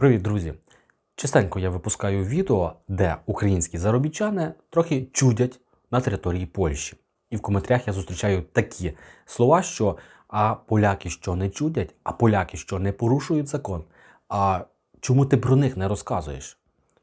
Привіт, друзі! Частенько я випускаю відео, де українські заробітчани трохи чудять на території Польщі. І в коментарях я зустрічаю такі слова, що а поляки що не чудять, а поляки що не порушують закон. А чому ти про них не розказуєш?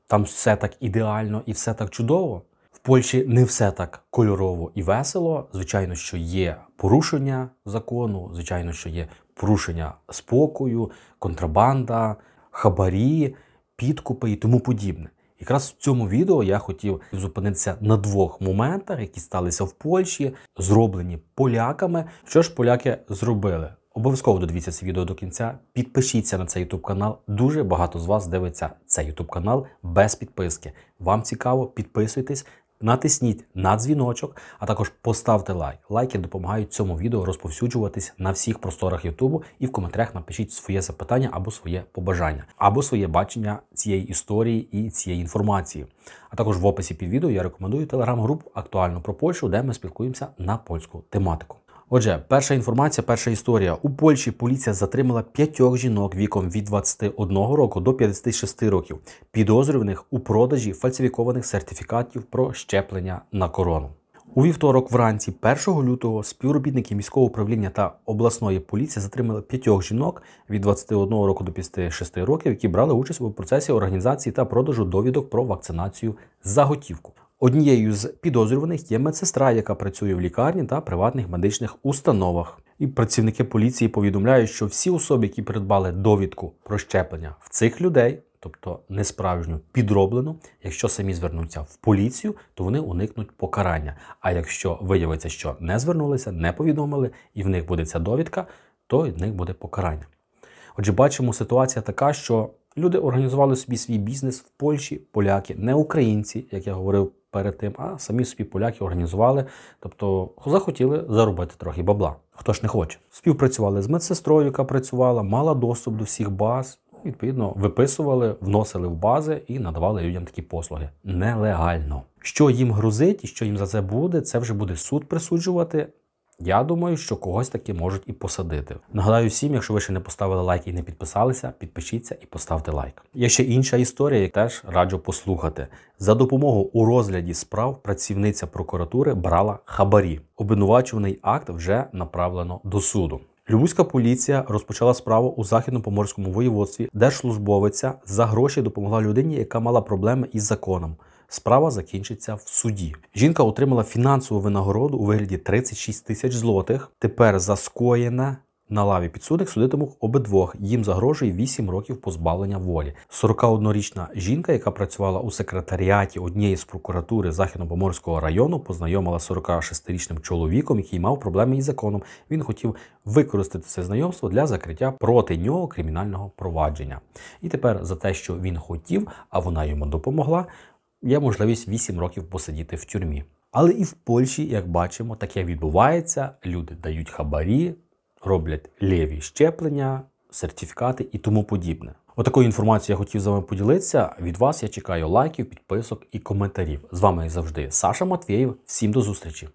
Там все так ідеально і все так чудово. В Польщі не все так кольорово і весело. Звичайно, що є порушення закону, звичайно, що є порушення спокою, контрабанда, хабарі, підкупи і тому подібне. Якраз в цьому відео я хотів зупинитися на двох моментах, які сталися в Польщі, зроблені поляками. Що ж поляки зробили? Обов'язково додивіться це відео до кінця. Підпишіться на цей YouTube канал. Дуже багато з вас дивиться цей YouTube канал без підписки. Вам цікаво, підписуйтесь, натисніть на дзвіночок, а також поставте лайк. Лайки допомагають цьому відео розповсюджуватись на всіх просторах Ютубу і в коментарях напишіть своє запитання або своє побажання, або своє бачення цієї історії і цієї інформації. А також в описі під відео я рекомендую телеграм-групу актуально про Польщу, де ми спілкуємося на польську тематику. Отже, перша інформація, перша історія. У Польщі поліція затримала п'ятьох жінок віком від 21 року до 56 років, підозрюваних у продажі фальсифікованих сертифікатів про щеплення на корону. У вівторок, вранці, 1 лютого, співробітники міського управління та обласної поліції затримали п'ятьох жінок від 21 року до 56 років, які брали участь у процесі організації та продажу довідок про вакцинацію за готівку. Однією з підозрюваних є медсестра, яка працює в лікарні та приватних медичних установах. І працівники поліції повідомляють, що всі особи, які придбали довідку про щеплення в цих людей, тобто несправжню підроблену, якщо самі звернуться в поліцію, то вони уникнуть покарання. А якщо виявиться, що не звернулися, не повідомили, і в них буде ця довідка, то в них буде покарання. Отже, бачимо, ситуація така, що люди організували собі свій бізнес в Польщі, поляки, не українці, як я говорив перед тим, а самі собі поляки організували, тобто захотіли заробити трохи бабла. Хто ж не хоче. Співпрацювали з медсестрою, яка працювала, мала доступ до всіх баз. Відповідно, виписували, вносили в бази і надавали людям такі послуги нелегально. Що їм грузить і що їм за це буде, це вже буде суд присуджувати. Я думаю, що когось таки можуть і посадити. Нагадаю всім, якщо ви ще не поставили лайк і не підписалися, підпишіться і поставте лайк. Є ще інша історія, яку теж раджу послухати. За допомогою у розгляді справ працівниця прокуратури брала хабарі. Обвинувачуваний акт вже направлено до суду. Любузька поліція розпочала справу у західно-поморському воєводстві, де службовиця за гроші допомогла людині, яка мала проблеми із законом. Справа закінчиться в суді. Жінка отримала фінансову винагороду у вигляді 36 тисяч злотих. Тепер за скоєне на лаві підсудних судитимуть обидвох. Їм загрожує 8 років позбавлення волі. 41-річна жінка, яка працювала у секретаріаті однієї з прокуратури Західно-Поморського району, познайомила 46-річним чоловіком, який мав проблеми із законом. Він хотів використати це знайомство для закриття проти нього кримінального провадження. І тепер за те, що він хотів, а вона йому допомогла є можливість 8 років посидіти в тюрмі. Але і в Польщі, як бачимо, таке відбувається. Люди дають хабарі, роблять ліві щеплення, сертифікати і тому подібне. Отакою інформацією я хотів з вами поділитися. Від вас я чекаю лайків, підписок і коментарів. З вами як завжди Саша Матвєєв. Всім до зустрічі!